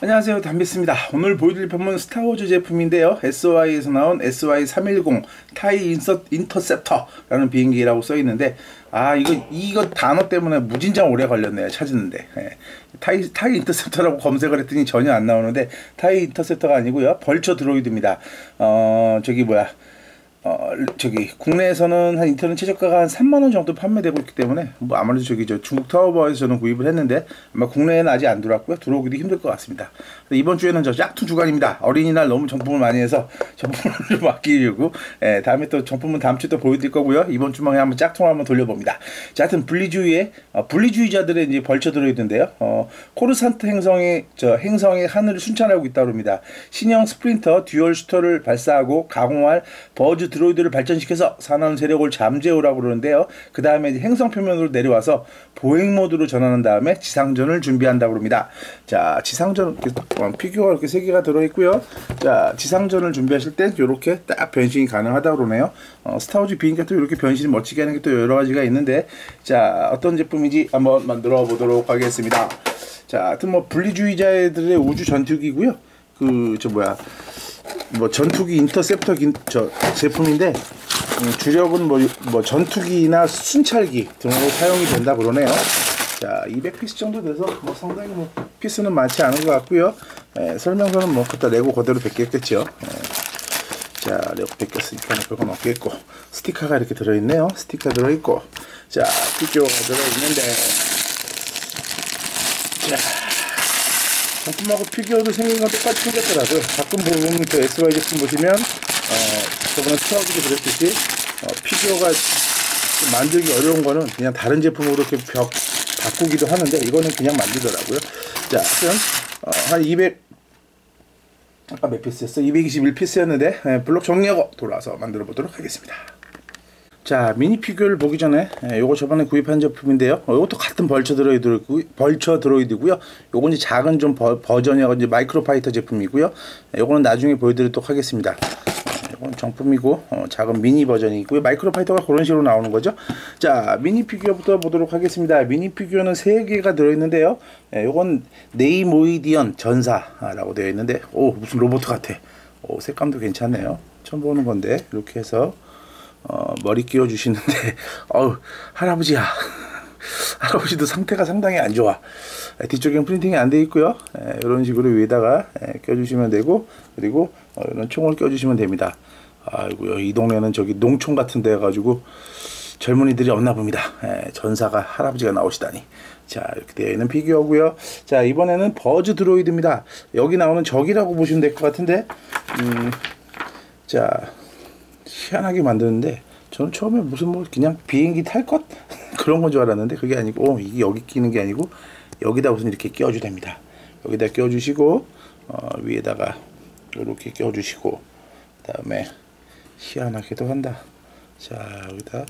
안녕하세요. 담비스입니다. 오늘 보여드릴 편은 스타워즈 제품인데요. SY에서 나온 SY310 TIE Inter, Interceptor라는 비행기라고 써있는데 아 이거 이거 단어 때문에 무진장 오래 걸렸네요. 찾았는데. 예. TIE, TIE Interceptor라고 검색을 했더니 전혀 안 나오는데 TIE Interceptor가 아니고요. Vulture Droid입니다. 어 저기 뭐야 어, 저기 국내에서는 한 인터넷 최저가가 한 3만 원 정도 판매되고 있기 때문에 뭐 아무래도 저기 저 중국 타오바오에서 저는 구입을 했는데 아마 국내에는 아직 안 들어왔고요. 들어오기도 힘들 것 같습니다. 이번 주에는 저 짝퉁 주간입니다. 어린이날 너무 정품을 많이 해서 정품을 좀 아끼려고 예, 다음에 또 정품은 다음 주에 또 보여드릴 거고요. 이번 주만에 한번 짝퉁을 한번 돌려봅니다. 자, 하여튼 분리주의의 어, 분리주의자들의 이제 Vulture Droid인데요. 어, 코르산트 행성의 저 행성의 하늘을 순찰하고 있다고 합니다. 신형 spring dual shooter를 발사하고 가공할 Buzz Droid를 발전시켜서 산원 세력을 잠재우라고 그러는데요. 그 다음에 행성 표면으로 내려와서 보행 모드로 전환한 다음에 지상전을 준비한다고 합니다. 자, 지상전 어, 피규어가 이렇게 세 개가 들어있고요. 자, 지상전을 준비하실 때 이렇게 딱 변신이 가능하다고 그러네요. 어, 스타워즈 비행기가 또 이렇게 변신을 멋지게 하는 게 또 여러 가지가 있는데 자, 어떤 제품인지 한번 만들어 보도록 하겠습니다. 자, 하여튼 뭐 분리주의자들의 우주 전투기고요. 그 저 뭐야 뭐 전투기 인터셉터 기, 저 제품인데 음, 주력은 뭐, 뭐 전투기나 순찰기 등으로 사용이 된다 그러네요. 자, 200피스 정도 돼서 뭐 상당히 뭐 피스는 많지 않은 것 같고요. 예, 설명서는 뭐 그때 레고 그대로 베꼈겠죠. 예. 자, 레고 베꼈으니까 별건 없겠고 스티커가 이렇게 들어있네요. 스티커 들어있고 자, 피규어가 들어있는데 자. 정품하고 피규어도 생긴 건 똑같이 생겼더라고요. 가끔 보면 그 SY 제품 보시면, 어, 저번에 스타워즈도 그랬듯이, 어, 피규어가 만들기 어려운 거는 그냥 다른 제품으로 이렇게 벽 바꾸기도 하는데, 이거는 그냥 만들더라고요. 자, 하여튼, 어, 한 200, 아까 몇 피스였어? 221피스였는데, 예, 블록 정리하고 돌아와서 만들어 보도록 하겠습니다. 자 미니 피규어를 보기 전에 예, 요거 저번에 구입한 제품인데요 어, 이것도 같은 Vulture Droid Vulture Droid고요 요건 이제 작은 좀 버, 버전이고 이제 Micro Fighter 제품이고요 예, 요거는 나중에 보여드리도록 하겠습니다 이건 예, 정품이고 어, 작은 미니 버전이고요 Micro Fighter가 그런 식으로 나오는 거죠. 자 미니 피규어부터 보도록 하겠습니다. 미니 피규어는 3개가 들어있는데요. 예, 요건 네이모이디언 전사라고 되어 있는데 오 무슨 로봇 같아. 오 색감도 괜찮네요. 처음 보는 건데 이렇게 해서 어, 머리 끼워 주시는데 어우 할아버지야. 할아버지도 상태가 상당히 안 좋아. 뒤쪽에는 프린팅이 안 돼 있고요. 에, 이런 식으로 위에다가 에, 껴주시면 되고 그리고 어, 이런 총을 껴주시면 됩니다 아이고요. 이 동네는 저기 농촌 같은 데 가지고 젊은이들이 없나 봅니다. 에, 전사가 할아버지가 나오시다니. 자 이렇게 되어 있는 피규어고요. 자 이번에는 버즈 드로이드입니다. 여기 나오는 적이라고 보시면 될 것 같은데 음, 자 희한하게 만드는데 저는 처음에 무슨 뭐 그냥 비행기 탈 것? 그런 건 줄 알았는데 그게 아니고 어, 이게 여기 끼는 게 아니고 여기다 무슨 이렇게 끼워주됩니다. 여기다 끼워주시고 어, 위에다가 이렇게 끼워주시고 그다음에 희한하게도 한다 자 여기다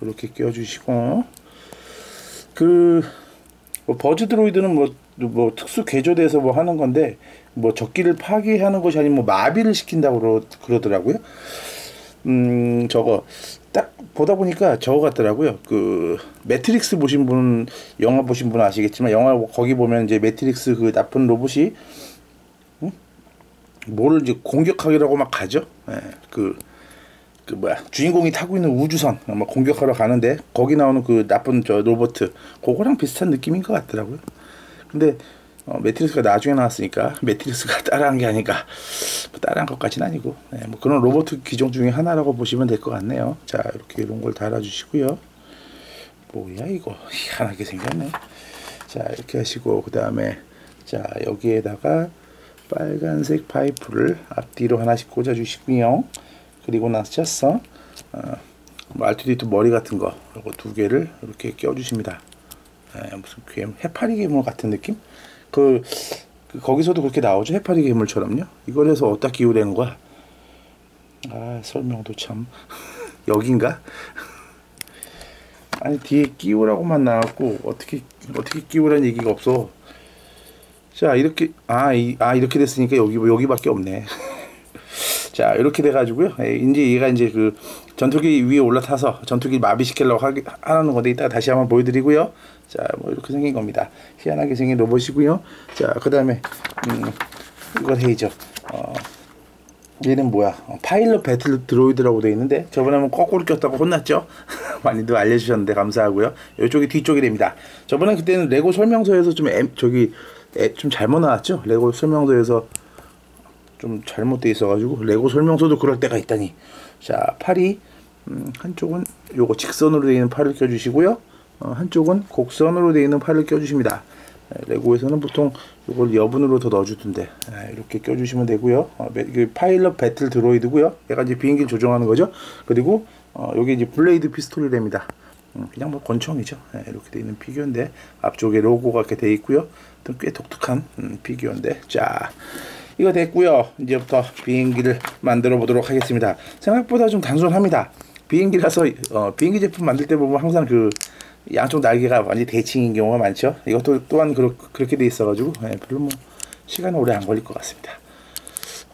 이렇게 끼워주시고 그 뭐 버즈 드로이드는 뭐, 뭐 특수 개조돼서 뭐 하는 건데 뭐 적기를 파괴하는 것이 아니면 뭐 마비를 시킨다고 그러, 그러더라고요. 음 저거 딱 보다 보니까 저거 같더라고요. 그 매트릭스 보신 분 영화 보신 분 아시겠지만 영화 거기 보면 이제 매트릭스 그 나쁜 로봇이 응? 뭐를 이제 공격하기라고 막 가죠. 예, 그, 그 뭐야 주인공이 타고 있는 우주선 뭐 공격하러 가는데 거기 나오는 그 나쁜 저 로봇 그거랑 비슷한 느낌인 것 같더라고요. 근데 어, 매트릭스가 나중에 나왔으니까 매트릭스가 따라한 게 아닌가. 뭐 따라한 것까지는 아니고. 네, 뭐 그런 로봇 기종 중에 하나라고 보시면 될 것 같네요. 자 이렇게 이런 걸 달아주시고요. 뭐야 이거. 희한하게 생겼네. 자 이렇게 하시고 그 다음에 자 여기에다가 빨간색 파이프를 앞뒤로 하나씩 꽂아 주시고요. 그리고 나서 어, R2D2 머리 같은 거 이거 두 개를 이렇게 껴 주십니다. 네, 무슨 괴물 해파리 괴물 같은 느낌? 그, 그 거기서도 그렇게 나오죠? 해파리 괴물처럼요? 이걸 해서 어디다 끼우라는 거야? 아 설명도 참 여긴가? 아니 뒤에 끼우라고만 나왔고 어떻게 어떻게 끼우라는 얘기가 없어 자 이렇게 아, 이, 아 이렇게 됐으니까 여기 여기밖에 없네 자 이렇게 돼가지고요. 예, 이제 얘가 이제 그 전투기 위에 올라타서 전투기 마비시키려고 하기, 하는 건데 이따가 다시 한번 보여드리고요. 자 뭐 이렇게 생긴 겁니다. 희한하게 생긴 로봇이고요. 자 그다음에 음, 이걸 해야죠. 어, 얘는 뭐야? 어, Pilot Battle Droid라고 되어 있는데 저번에 는 거꾸로 꼈다고 혼났죠? 많이들 알려주셨는데 감사하고요. 이쪽이 뒤쪽이 됩니다. 저번에 그때는 레고 설명서에서 좀 애, 저기 애, 좀 잘못 나왔죠? 레고 설명서에서 좀 잘못돼 있어가지고 레고 설명서도 그럴 때가 있다니. 자 팔이 음, 한쪽은 요거 직선으로 되어 있는 팔을 껴주시고요. 어, 한쪽은 곡선으로 되어 있는 팔을 껴주십니다. 레고에서는 보통 이걸 여분으로 더 넣어주던데 이렇게 껴주시면 되고요. 어, Pilot Battle Droid고요. 얘가 이제 비행기를 조종하는 거죠. 그리고 어, 여기 이제 blaster pistol이 됩니다. 음, 그냥 뭐 권총이죠. 네, 이렇게 돼 있는 피규어인데 앞쪽에 로고가 이렇게 돼 있고요. 꽤 독특한 음, 피규어인데 자 이거 됐고요. 이제부터 비행기를 만들어 보도록 하겠습니다. 생각보다 좀 단순합니다. 비행기라서 어, 비행기 제품 만들 때 보면 항상 그 양쪽 날개가 완전히 대칭인 경우가 많죠. 이것도 또한 그렇, 그렇게 돼 있어가지고 예, 별로 뭐 시간은 오래 안 걸릴 것 같습니다.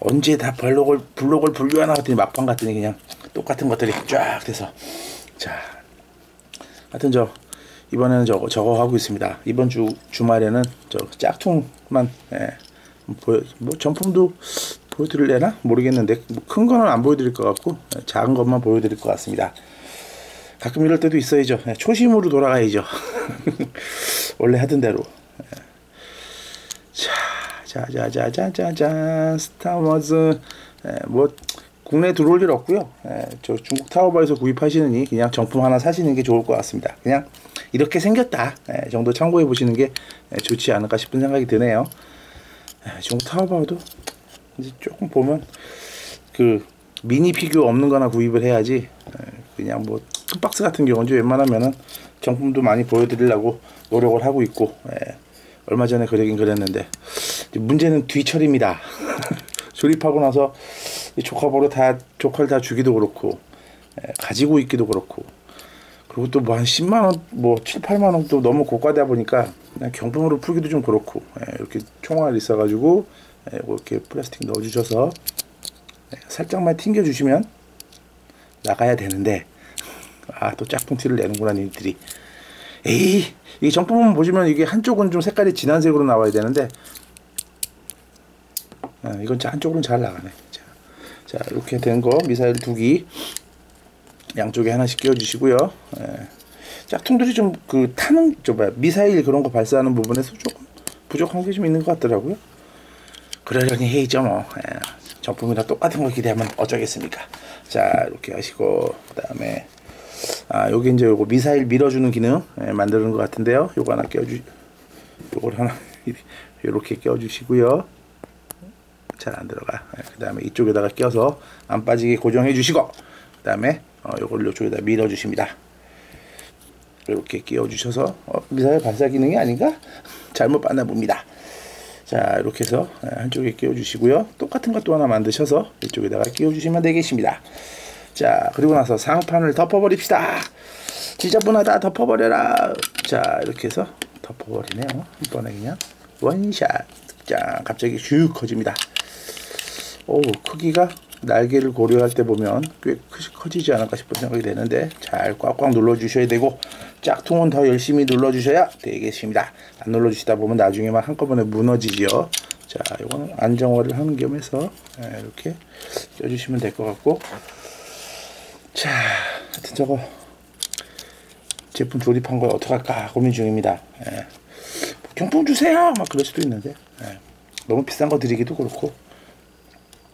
언제 다 블록을 블록을 분류하나 했더니 막방 갔더니 그냥 똑같은 것들이 쫙 돼서 자 하여튼 저 이번에는 저거 저거 하고 있습니다. 이번 주 주말에는 저 짝퉁만 예, 보여 뭐 전품도 보여드릴래나 모르겠는데 뭐 큰 거는 안 보여드릴 것 같고 예, 작은 것만 보여드릴 것 같습니다. 가끔 이럴 때도 있어야죠. 예, 초심으로 돌아가야죠. 원래 하던 대로. 예. 자, 자, 자, 자, 자, 자, 스타워즈. 예, 뭐 국내 들어올 일 없고요. 저 중국 타워바에서 구입하시느니 그냥 정품 하나 사시는 게 좋을 것 같습니다. 그냥 이렇게 생겼다 정도 참고해 보시는 게 좋지 않을까 싶은 생각이 드네요. 중국 타워바도 이제 조금 보면 그 미니 피규어 없는 거나 구입을 해야지 그냥 뭐 큰 박스 같은 경우는 웬만하면은 정품도 많이 보여드리려고 노력을 하고 있고 예. 얼마 전에 그러긴 그랬는데 문제는 뒤처리입니다 조립하고 나서 조카보로 다 조카를 다 주기도 그렇고 예. 가지고 있기도 그렇고 그리고 또 뭐 한 10만 원 뭐 7, 8만 원 또 너무 고가다 보니까 그냥 경품으로 풀기도 좀 그렇고 예. 이렇게 총알 있어가지고 예. 이렇게 플라스틱 넣어주셔서 예. 살짝만 튕겨주시면 나가야 되는데 아 또 짝퉁 티를 내는구나 니들이 에이 이게 정품만 보시면 이게 한쪽은 좀 색깔이 진한 색으로 나와야 되는데 아, 이건 한쪽으로는 잘 나가네 자, 자 이렇게 된 거 미사일 두기. 양쪽에 하나씩 끼워주시고요. 예. 짝퉁들이 좀 그 타는 저 뭐야 미사일 그런 거 발사하는 부분에서 조금 부족한 게 좀 있는 것 같더라고요. 그러려니 해이죠 뭐. 예. 정품이랑 똑같은 거 기대하면 어쩌겠습니까? 자 이렇게 하시고 그 다음에 아 여기 이제 요거 미사일 밀어주는 기능 예, 만드는 것 같은데요. 요거 하나 껴주 요걸 하나 이렇게 껴주시고요 잘 안 들어가. 예, 그 다음에 이쪽에다가 껴서 안 빠지게 고정해 주시고 그 다음에 어, 요걸 이쪽에다 밀어 주십니다. 이렇게 끼워 주셔서 어, 미사일 발사 기능이 아닌가? 잘못 봤나 봅니다. 자 이렇게 해서 예, 한쪽에 끼워 주시고요. 똑같은 것도 하나 만드셔서 이쪽에다가 끼워 주시면 되겠습니다. 자 그리고 나서 상판을 덮어버립시다. 지저분하다. 덮어버려라. 자 이렇게 해서 덮어버리네요. 한 번에 그냥 원샷. 자 갑자기 슉 커집니다 오 크기가 날개를 고려할 때 보면 꽤 커지지 않을까 싶은 생각이 되는데 잘 꽉꽉 눌러 주셔야 되고 짝퉁은 더 열심히 눌러 주셔야 되겠습니다. 안 눌러 주시다 보면 나중에만 한꺼번에 무너지죠 자 이거는 안정화를 하는 겸해서 네, 이렇게 껴주시면 될 것 같고. 자 하여튼 저거 제품 조립한 걸 어떡할까 고민 중입니다. 예. 경품 주세요! 막 그럴 수도 있는데. 예. 너무 비싼 거 드리기도 그렇고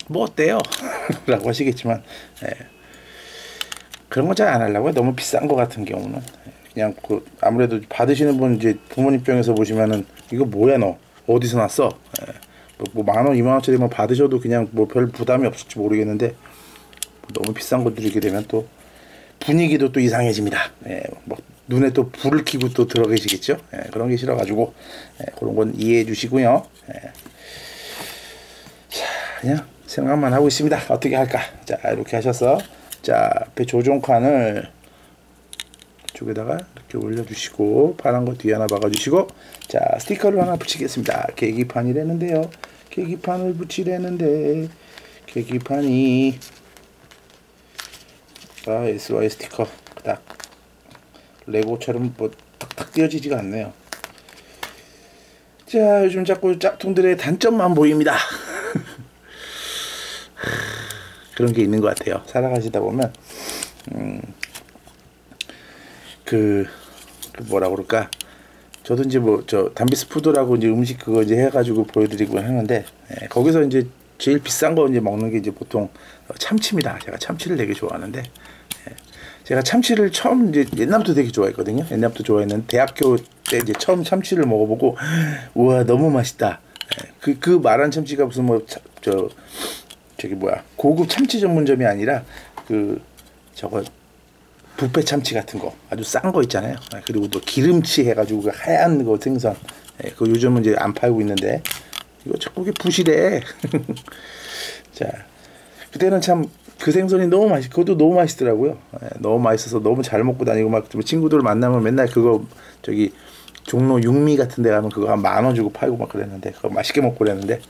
뭐 어때요 라고 하시겠지만 예. 그런 거 잘 안 하려고요 너무 비싼 거 같은 경우는 그냥 그 아무래도 받으시는 분 이제 부모님 입장에서 보시면은 이거 뭐야 너 어디서 났어 예. 뭐 만 원 이만 원짜리만 받으셔도 그냥 뭐 별 부담이 없을지 모르겠는데 너무 비싼 거 드리게 되면 또 분위기도 또 이상해집니다. 예, 뭐 눈에 또 불을 켜고 또 들어 계시겠죠. 예, 그런 게 싫어가지고 예, 그런 건 이해해 주시고요. 예. 자, 그냥 생각만 하고 있습니다. 어떻게 할까? 자, 이렇게 하셔서 자, 앞에 조종칸을 쪽에다가 이렇게 올려주시고 파란 거 뒤에 하나 박아주시고 자 스티커를 하나 붙이겠습니다. 계기판이라는데요. 계기판을 붙이려는데 계기판이 아 SY 스티커 딱 레고처럼 뭐 탁탁 띄어지지가 않네요 자 요즘 자꾸 짝퉁들의 단점만 보입니다 그런 게 있는 것 같아요 살아가시다 보면 음, 그, 그 뭐라 그럴까 저도 이제 뭐 저 담비스 푸드라고 이제 음식 그거 이제 해가지고 보여드리고 하는데 예, 거기서 이제 제일 비싼 거 이제 먹는 게 이제 보통 참치입니다. 제가 참치를 되게 좋아하는데 예, 제가 참치를 처음 이제 옛날부터 되게 좋아했거든요. 옛날부터 좋아했는데 대학교 때 이제 처음 참치를 먹어보고 우와 너무 맛있다. 예, 그 말한 참치가 무슨 뭐 저 저기 뭐야 고급 참치 전문점이 아니라 그 저거 부페 참치 같은 거 아주 싼 거 있잖아요. 아, 그리고 또 기름치 해가지고 그 하얀 거 생선. 예, 그 요즘은 이제 안 팔고 있는데 이거 자꾸 게 부실해. 자, 그때는 참 그 생선이 너무 맛있, 그것도 너무 맛있더라고요. 예, 너무 맛있어서 너무 잘 먹고 다니고 막 친구들 만나면 맨날 그거 저기 종로 육미 같은 데 가면 그거 한 만 원 주고 팔고 막 그랬는데 그거 맛있게 먹고 그랬는데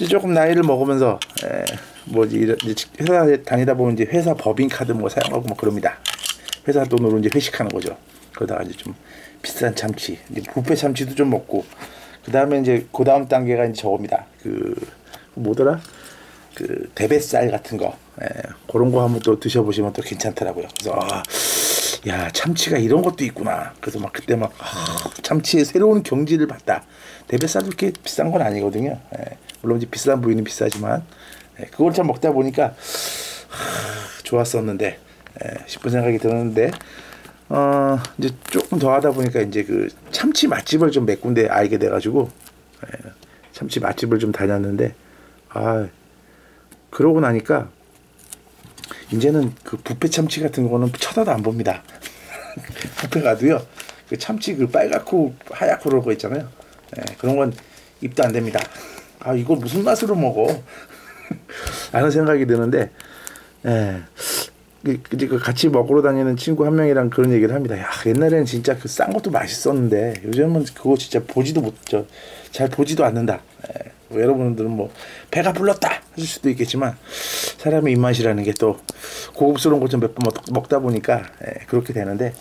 이제 조금 나이를 먹으면서 에, 뭐지 이제 회사 다니다 보면 이제 회사 법인 카드 뭐 사용하고 뭐 그럽니다. 회사 돈으로 이제 회식하는 거죠. 그러다가 이제 좀 비싼 참치, 이제 부페 참치도 좀 먹고 그 다음에 이제 그 다음 단계가 이제 저겁니다. 그 뭐더라? 그 대뱃살 같은 거 예, 그런 거 한번 또 드셔보시면 또 괜찮더라고요. 그래서 아, 야 참치가 이런 것도 있구나. 그래서 막 그때 막 아, 참치의 새로운 경지를 봤다. 대뱃살도 그렇게 비싼 건 아니거든요. 예, 물론 이제 비싼 부위는 비싸지만 예, 그걸 참 먹다 보니까 하, 좋았었는데 예, 싶은 생각이 드는데 어 이제 조금 더 하다 보니까 이제 그 참치 맛집을 좀 몇 군데 알게 돼가지고 예, 참치 맛집을 좀 다녔는데 아 그러고 나니까 이제는 그 부페 참치 같은 거는 쳐다도 안 봅니다. 부페 가도요 그 참치 그 빨갛고 하얗고 그런 거 있잖아요. 예, 그런 건 입도 안 됩니다. 아 이걸 무슨 맛으로 먹어? 라는 생각이 드는데 예. 이제 그 같이 먹으러 다니는 친구 한 명이랑 그런 얘기를 합니다. 야, 옛날에는 진짜 그 싼 것도 맛있었는데 요즘은 그거 진짜 보지도 못, 저, 잘 보지도 않는다. 예. 뭐 여러분들은 뭐 배가 불렀다 하실 수도 있겠지만 사람의 입맛이라는 게 또 고급스러운 것 좀 몇 번 먹다 보니까 예, 그렇게 되는데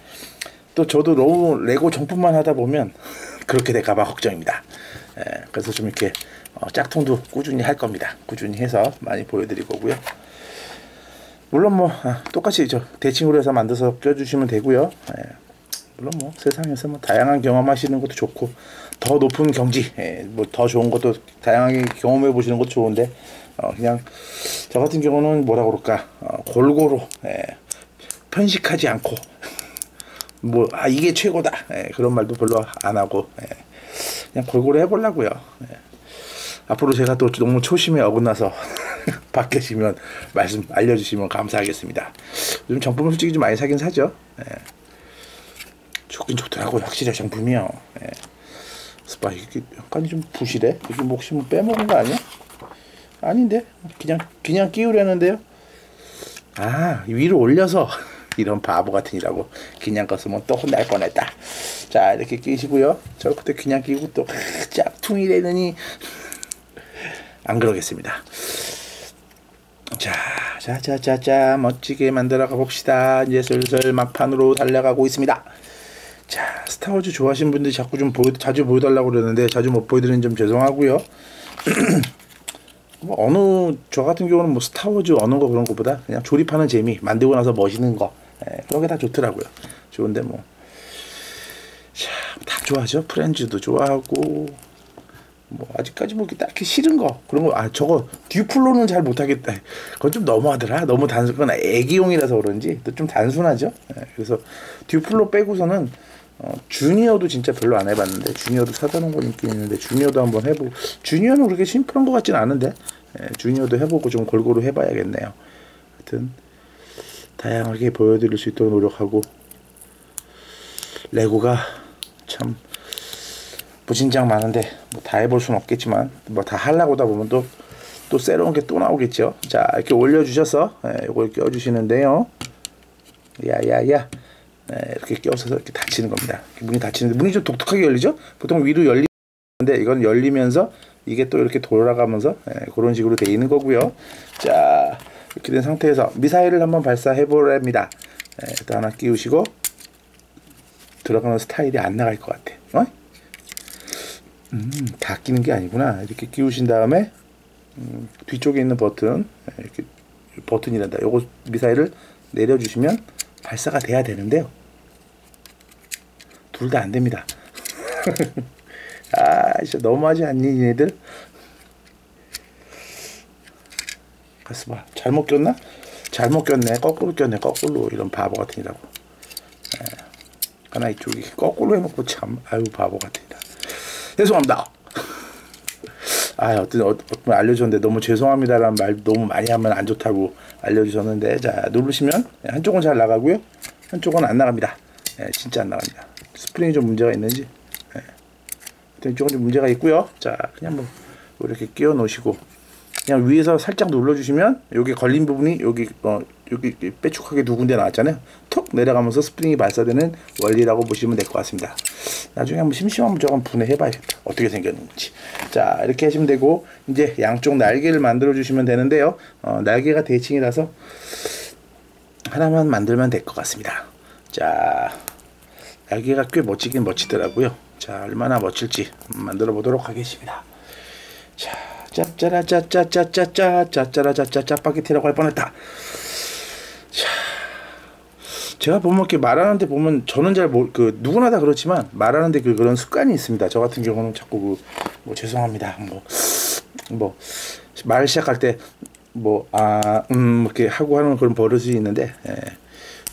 또 저도 너무 레고 정품만 하다 보면 그렇게 될까봐 걱정입니다. 예, 그래서 좀 이렇게 어, 짝퉁도 꾸준히 할 겁니다. 꾸준히 해서 많이 보여드릴 거고요. 물론 뭐 아, 똑같이 저 대칭으로 해서 만들어서 껴주시면 되고요. 예, 물론 뭐 세상에서 뭐 다양한 경험하시는 것도 좋고 더 높은 경지, 예, 뭐더 좋은 것도 다양하게 경험해 보시는 것도 좋은데 어, 그냥 저 같은 경우는 뭐라 그럴까 어, 골고루 예, 편식하지 않고 뭐 아 이게 최고다 예, 그런 말도 별로 안 하고 예, 그냥 골고루 해보려고요. 예. 앞으로 제가 또 너무 초심에 어긋나서 바뀌시면 말씀 알려주시면 감사하겠습니다. 요즘 정품을 솔직히 좀 많이 사긴 사죠. 예. 좋긴 좋더라고요. 확실히 정품이요. 예. 스파 이게 약간 좀 부실해. 뭐 혹시 뭐 빼먹은 거 아니야? 아닌데 그냥 그냥 끼우려는데요. 아 위로 올려서 이런 바보 같은 이라고 그냥 껐으면 또 혼날 뻔했다. 자 이렇게 끼시고요. 저렇게 그냥 끼고 또 짝퉁이래느니 안 그러겠습니다. 자, 자, 자, 자, 자, 멋지게 만들어 가 봅시다. 이제 슬슬 막판으로 달려가고 있습니다. 자, 스타워즈 좋아하시는 분들이 자꾸 좀 보여, 자주 보여달라고 그러는데 자주 못 보여드리는 점 죄송하고요. 뭐 어느 저 같은 경우는 뭐 스타워즈 어느 거 그런 것보다 그냥 조립하는 재미, 만들고 나서 멋있는 거 예, 그런 게 다 좋더라고요. 좋은데 뭐, 자, 다 좋아하죠. 프렌즈도 좋아하고 뭐 아직까지 뭐 딱히 싫은 거 그런 거 아 저거 듀플로는 잘 못하겠다 그건 좀 너무하더라 너무 단순 건 애기용이라서 그런지 또 좀 단순하죠 네, 그래서 듀플로 빼고서는 어, 주니어도 진짜 별로 안 해봤는데 주니어도 사다 놓은 건 있긴 있는데 주니어도 한번 해보고 주니어는 그렇게 심플한 것 같진 않은데 예, 주니어도 해보고 좀 골고루 해봐야겠네요 하여튼 다양하게 보여드릴 수 있도록 노력하고 레고가 참 무진장 많은데 뭐 다 해볼 수는 없겠지만 뭐 다 하려고 하다 보면 또또 새로운 게 또 나오겠죠. 자 이렇게 올려주셔서 예, 이걸 껴주시는데요. 야야야 예, 이렇게 껴서 이렇게 닫히는 겁니다. 문이 닫히는데 문이 좀 독특하게 열리죠? 보통 위로 열리는데 이건 열리면서 이게 또 이렇게 돌아가면서 예, 그런 식으로 돼 있는 거고요. 자 이렇게 된 상태에서 미사일을 한번 발사해 보랍니다. 예, 일단 하나 끼우시고 들어가는 스타일이 안 나갈 것 같아. 어? 음, 다 끼는 게 아니구나. 이렇게 끼우신 다음에 음, 뒤쪽에 있는 버튼 예, 이렇게 버튼이란다. 요거 미사일을 내려주시면 발사가 돼야 되는데요. 둘 다 안 됩니다. 아, 진짜 너무하지 않니, 얘네들? 가서 봐. 잘못 꼈나? 잘못 꼈네. 거꾸로 꼈네. 거꾸로. 이런 바보 같으니라고. 예. 하나 이쪽이 거꾸로 해놓고 참, 아유, 바보 같으니다. 죄송합니다. 아, 어떤, 어떤 분 알려줬는데 너무 죄송합니다라는 말 너무 많이 하면 안 좋다고 알려주셨는데, 자, 누르시면 한쪽은 잘 나가고요. 한쪽은 안 나갑니다. 예, 진짜 안 나갑니다. 스프링이 좀 문제가 있는지. 예. 이쪽은 좀 문제가 있고요. 자, 그냥 뭐, 이렇게 끼워 놓으시고, 그냥 위에서 살짝 눌러주시면, 여기 걸린 부분이 여기, 어, 여기 빼축하게 두 군데 나왔잖아요. 톡 내려가면서 스프링이 발사되는 원리라고 보시면 될 것 같습니다. 나중에 한번 심심하면 저건 분해해 봐야겠다. 어떻게 생겼는지. 자, 이렇게 하시면 되고, 이제 양쪽 날개를 만들어 주시면 되는데요. 어, 날개가 대칭이라서 하나만 만들면 될 것 같습니다. 자, 날개가 꽤 멋지긴 멋지더라고요. 자, 얼마나 멋질지 만들어 보도록 하겠습니다. 자, 짭짜라 짜짜짜짜짜 짜짜라 짜짜 짜파게티라고 할 뻔했다. 자, 제가 보면 이렇게 말하는데 보면 저는 잘그 누구나 다 그렇지만 말하는데 그 그런 습관이 있습니다. 저 같은 경우는 자꾸 그 뭐 죄송합니다. 뭐 뭐 말 시작할 때 뭐 아 음 이렇게 하고 하는 그런 버릇이 있는데 예.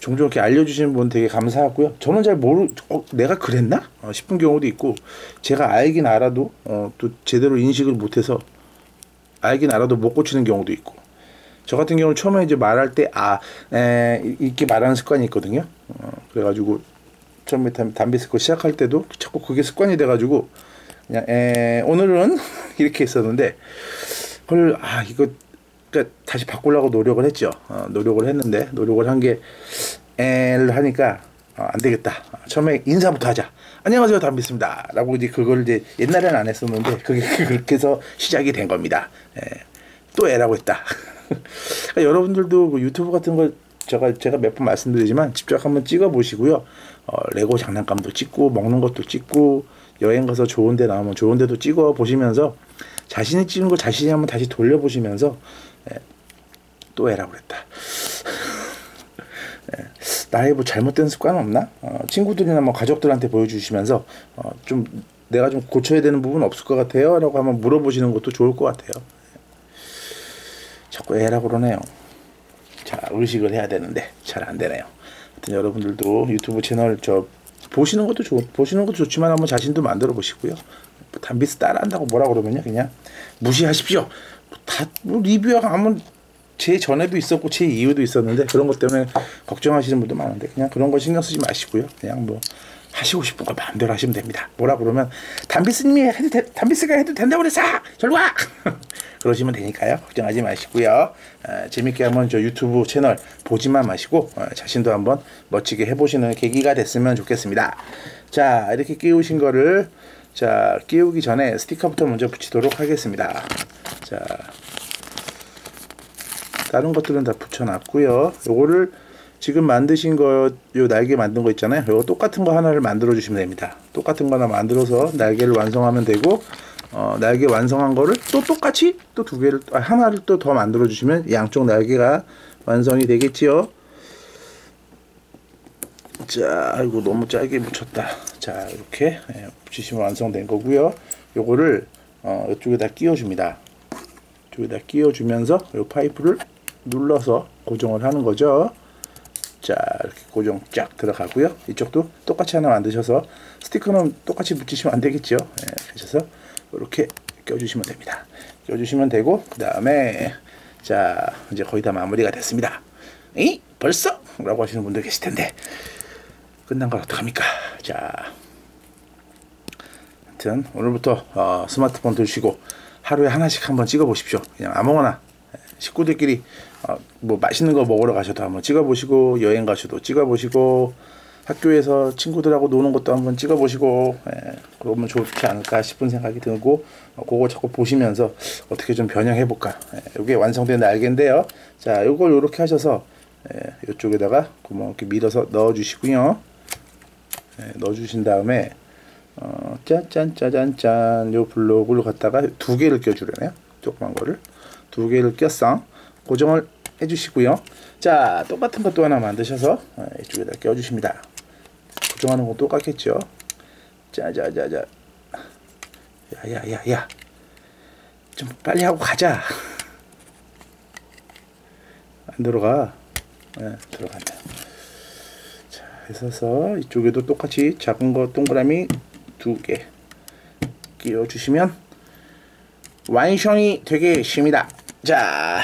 종종 이렇게 알려주시는 분 되게 감사하고요. 저는 잘 모르, 어, 내가 그랬나? 어, 싶은 경우도 있고, 제가 알긴 알아도, 어, 또 제대로 인식을 못해서, 알긴 알아도 못 고치는 경우도 있고, 저 같은 경우는 처음에 이제 말할 때, 아, 에, 이렇게 말하는 습관이 있거든요. 어, 그래가지고, 처음에 담배 스고 시작할 때도 자꾸 그게 습관이 돼가지고, 그냥, 에, 오늘은 이렇게 했었는데, 그걸, 아, 이거, 그러니까 다시 바꾸려고 노력을 했죠. 어, 노력을 했는데, 노력을 한 게, 에를 하니까, 어, 안 되겠다. 처음에 인사부터 하자. 안녕하세요, 담비입니다. 라고 이제 그걸 이제 옛날에는 안 했었는데, 그게 그렇게 해서 시작이 된 겁니다. 에, 또 애라고 했다. 그러니까 여러분들도 그 유튜브 같은 걸 제가 제가 몇 번 말씀드리지만 직접 한번 찍어 보시고요. 어, 레고 장난감도 찍고 먹는 것도 찍고 여행 가서 좋은 데 나오면 좋은 데도 찍어 보시면서 자신이 찍은 거 자신이 한번 다시 돌려 보시면서 예, 또 해라 그랬다. 예, 나의 뭐 잘못된 습관 없나? 어, 친구들이나 뭐 가족들한테 보여주시면서 어, 좀 내가 좀 고쳐야 되는 부분 없을 것 같아요? 라고 한번 물어보시는 것도 좋을 것 같아요. 자꾸 애라고 그러네요. 자, 의식을 해야 되는데 잘 안 되네요. 하여튼 여러분들도 유튜브 채널 저 보시는 것도 좋 보시는 것도 좋지만 한번 자신도 만들어 보시고요. 뭐 담비스 따라한다고 뭐라 그러면요, 그냥 무시하십시오. 다 뭐 리뷰하면 제 전에도 있었고 제 이후도 있었는데 그런 것 때문에 걱정하시는 분도 많은데 그냥 그런 거 신경 쓰지 마시고요. 그냥 뭐 하시고 싶은 거 마음대로 하시면 됩니다. 뭐라 그러면 담비스님이 해도 되, 담비스가 해도 된다고 그랬어. 절로 와. 그러시면 되니까요. 걱정하지 마시고요. 어, 재밌게 한번 저 유튜브 채널 보지만 마시고 어, 자신도 한번 멋지게 해보시는 계기가 됐으면 좋겠습니다. 자 이렇게 끼우신 거를 자 끼우기 전에 스티커부터 먼저 붙이도록 하겠습니다. 자 다른 것들은 다 붙여놨고요. 요거를 지금 만드신 거, 요 날개 만든 거 있잖아요. 요거 똑같은 거 하나를 만들어 주시면 됩니다. 똑같은 거 하나 만들어서 날개를 완성하면 되고, 어, 날개 완성한 거를 또 똑같이 또 두 개를, 아, 하나를 또 더 만들어 주시면 양쪽 날개가 완성이 되겠지요. 자, 이거 너무 짧게 붙였다. 자, 이렇게 예, 붙이시면 완성된 거고요. 요거를 어, 이쪽에다 끼워줍니다. 이쪽에다 끼워주면서 이 파이프를 눌러서 고정을 하는 거죠. 자 이렇게 고정 쫙 들어가고요 이쪽도 똑같이 하나 만드셔서 스티커는 똑같이 붙이시면 안 되겠죠 예, 그래서 이렇게 껴주시면 됩니다 껴주시면 되고 그 다음에 자 이제 거의 다 마무리가 됐습니다 이 벌써? 라고 하시는 분들 계실 텐데 끝난 걸 어떡합니까? 자 하여튼 오늘부터 어, 스마트폰 드시고 하루에 하나씩 한번 찍어 보십시오. 그냥 아무거나. 식구들끼리 어, 뭐 맛있는 거 먹으러 가셔도 한번 찍어 보시고 여행 가셔도 찍어 보시고 학교에서 친구들하고 노는 것도 한번 찍어 보시고 예, 그러면 좋지 않을까 싶은 생각이 들고 어, 그거 자꾸 보시면서 어떻게 좀 변형해 볼까. 예, 이게 완성된 날개인데요. 자 이걸 이렇게 하셔서 예, 이쪽에다가 구멍 이렇게 밀어서 넣어 주시고요. 예, 넣어 주신 다음에 어, 짠짠 짜잔 짠 요 블록을 갖다가 두 개를 껴주려네요. 조그만 거를. 두 개를 꼈어 고정을 해주시고요. 자 똑같은 것도 하나 만드셔서 어, 이쪽에다 껴주십니다. 고정하는 건 똑같겠죠? 짜자자자. 야야야야. 좀 빨리 하고 가자. 안 들어가. 네, 들어간다 자 해서 이쪽에도 똑같이 작은 거 동그라미 두 개 끼워 주시면 완성이 되게 쉽니다. 자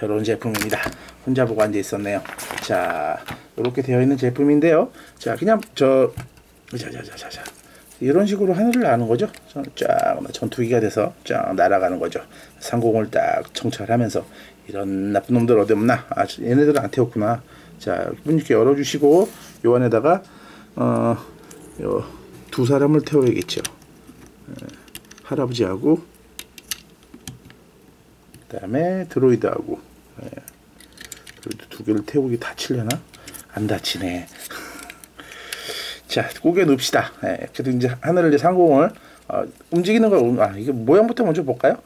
이런 제품입니다. 혼자 보고 앉아 있었네요. 자 이렇게 되어 있는 제품인데요. 자 그냥 저 자자자자자. 이런 식으로 하늘을 나는 거죠? 쫙 전투기가 돼서 쫙 날아가는 거죠. 상공을 딱 정찰하면서 이런 나쁜 놈들 어디 없나? 아 얘네들은 안 태웠구나. 자 문 이렇게 열어주시고 요 안에다가 어 요 두 사람을 태워야겠죠 예, 할아버지하고 그다음에 드로이드하고 예. 그래도 두 개를 태우기 다치려나? 안 다치네. 자, 고개 눕시다. 예, 그래도 이제 하늘을 이제 상공을 어, 움직이는 거, 아, 이게 모양부터 먼저 볼까요?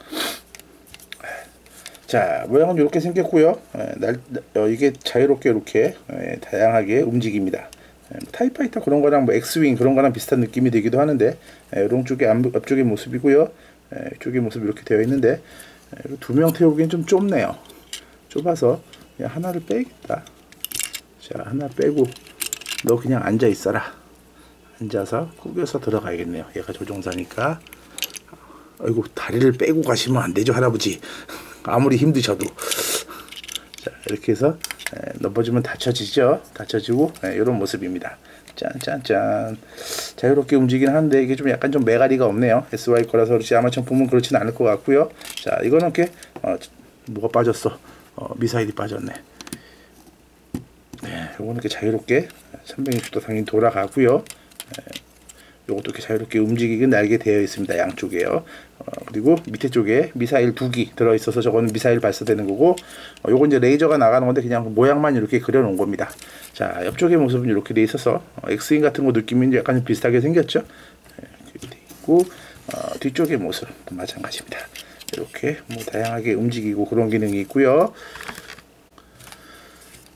자, 모양은 이렇게 생겼고요. 예, 날, 어, 이게 자유롭게 이렇게 예, 다양하게 움직입니다. 예, 타이파이터 그런 거랑 뭐 엑스윙 그런 거랑 비슷한 느낌이 되기도 하는데 예, 이런 앞, 앞쪽의 모습이고요. 예, 이쪽의 모습 이렇게 되어 있는데 예, 두명 태우기엔 좀 좁네요. 좁아서 그냥 하나를 빼겠다. 자, 하나 빼고 너 그냥 앉아 있어라. 앉아서 구겨서 들어가야겠네요. 얘가 조종사니까. 아이고 다리를 빼고 가시면 안 되죠 할아버지. 아무리 힘드셔도. 자 이렇게 해서 에, 넘어지면 다쳐지죠. 다쳐지고 이런 모습입니다. 짠짠짠. 자유롭게 움직이긴 하는데 이게 좀 약간 좀 매가리가 없네요. SY 거라서 그렇지 아마 정품은 그렇지는 않을 것 같고요. 자 이거는 이렇게 어, 뭐가 빠졌어. 어, 미사일이 빠졌네. 네, 요거는 이렇게 자유롭게 360도 당연히 돌아가고요. 네, 요것도 이렇게 자유롭게 움직이게 날게 되어 있습니다. 양쪽에요. 어, 그리고 밑에 쪽에 미사일 두기 들어 있어서 저거는 미사일 발사되는 거고, 어, 요건 이제 레이저가 나가는 건데 그냥 모양만 이렇게 그려 놓은 겁니다. 자, 옆쪽의 모습은 이렇게 돼 있어서 어, 엑스윙 같은 거 느낌이 약간 비슷하게 생겼죠. 네, 이렇게 돼 있고 어, 뒤쪽의 모습 마찬가지입니다. 이렇게 뭐 다양하게 움직이고 그런 기능이 있고요.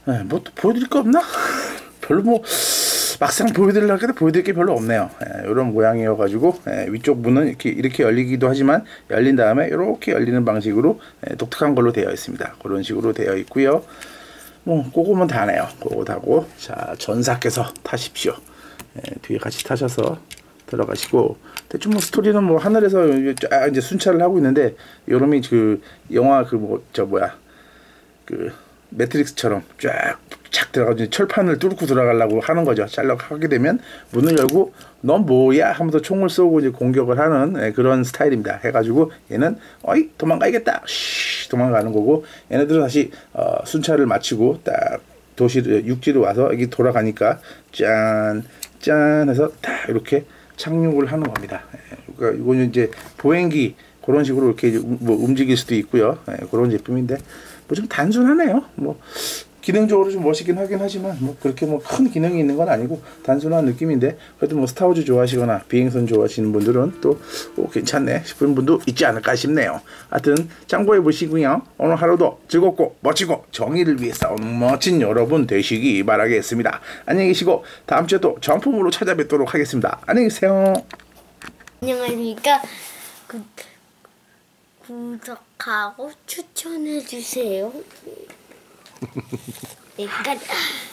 네, 뭐또 보여드릴 거 없나? 별로 뭐 막상 보여드리려고 해도 보여드릴 게 별로 없네요. 예, 이런 모양이어가지고 예, 위쪽 문은 이렇게 이렇게 열리기도 하지만 열린 다음에 이렇게 열리는 방식으로 예, 독특한 걸로 되어 있습니다. 그런 식으로 되어 있고요. 뭐 그거면 다네요. 그거 다고 자 전사께서 타십시오. 예, 뒤에 같이 타셔서 들어가시고 대충 뭐 스토리는 뭐 하늘에서 쫙 이제 순찰을 하고 있는데 요놈이 그 영화 그 뭐 저 뭐야 그 매트릭스처럼 쫙 착 들어가서 철판을 뚫고 들어가려고 하는 거죠. 잘라 하게 되면 문을 열고 넌 뭐야 하면서 총을 쏘고 이제 공격을 하는 예, 그런 스타일입니다. 해가지고 얘는 어이 도망가야겠다. 쉬 도망가는 거고 얘네들은 다시 어, 순찰을 마치고 딱 도시 육지로 와서 여기 돌아가니까 짠 짠 해서 딱 이렇게 착륙을 하는 겁니다. 예, 그러니까 이거는 이제 보행기 그런 식으로 이렇게 뭐 움직일 수도 있고요. 예, 그런 제품인데 뭐 좀 단순하네요. 뭐 기능적으로 좀 멋있긴 하긴 하지만 뭐 그렇게 뭐 큰 기능이 있는 건 아니고 단순한 느낌인데 그래도 뭐 스타워즈 좋아하시거나 비행선 좋아하시는 분들은 또 오, 괜찮네 싶은 분도 있지 않을까 싶네요. 하여튼 참고해 보시고요. 오늘 하루도 즐겁고 멋지고 정의를 위해 싸우는 멋진 여러분 되시기 바라겠습니다. 안녕히 계시고 다음 주에 또 정품으로 찾아뵙도록 하겠습니다. 안녕히 계세요. 안녕하십니까. 구, 구독하고 추천해 주세요. 네, 끝.